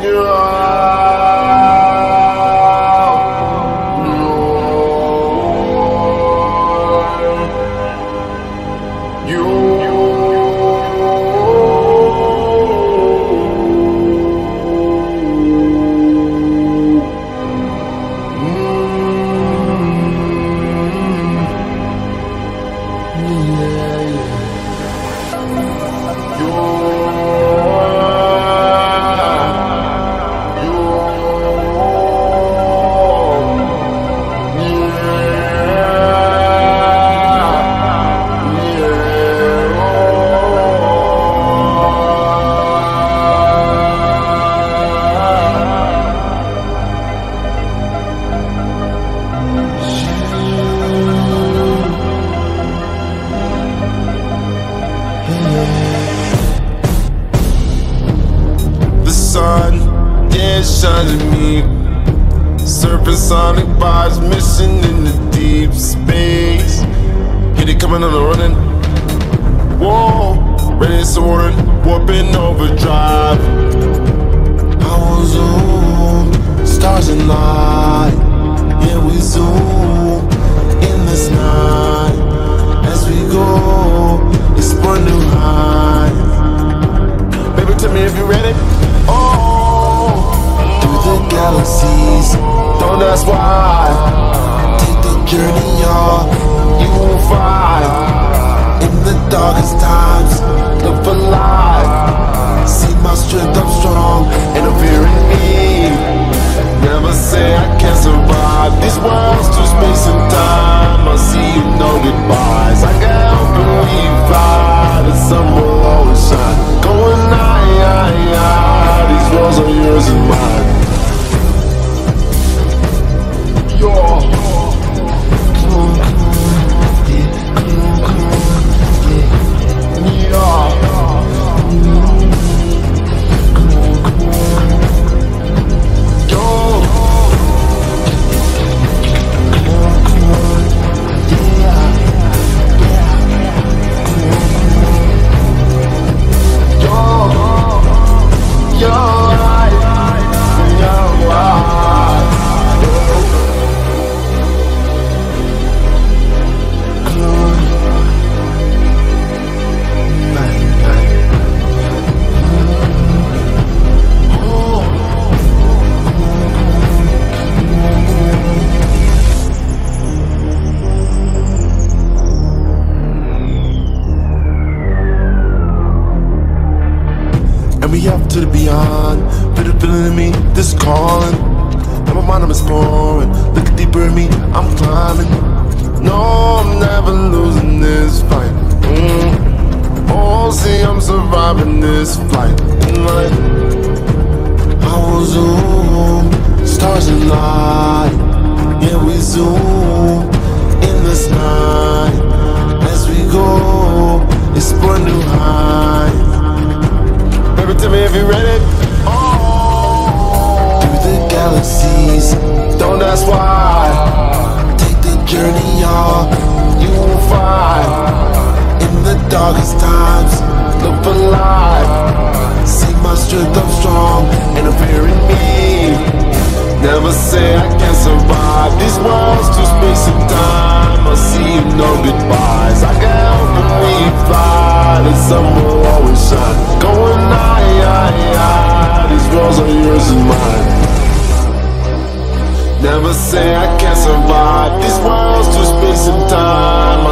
Yeah. Your missions me. Surfing sonic vibes, missing in the deep space. Hit it coming on the running. Whoa, ready to soar warn, warping overdrive. I was zoom, stars and light. Yeah, we zoom in this night. Take And we up to the beyond. Feel the feeling in me, this calling. And my mind I'm exploring. Looking deeper in me, I'm climbing. No, I'm never losing this fight. Mm. Oh, see, I'm surviving this flight. Like, I will zoom, stars align. Yeah, we zoom in this night as we go explore new heights. Baby, to me if you're ready. Oh, through the galaxies, don't ask why. Take the journey, y'all. You will find in the darkest times. Look light. See my strength, I'm strong, and I'm fearing me. Never say I can't survive these worlds to space and time. I'll see you, no goodbyes. I can help when we fly. The sun will always shine. Going These worlds are yours and mine. Never say I can't survive these worlds to space and time.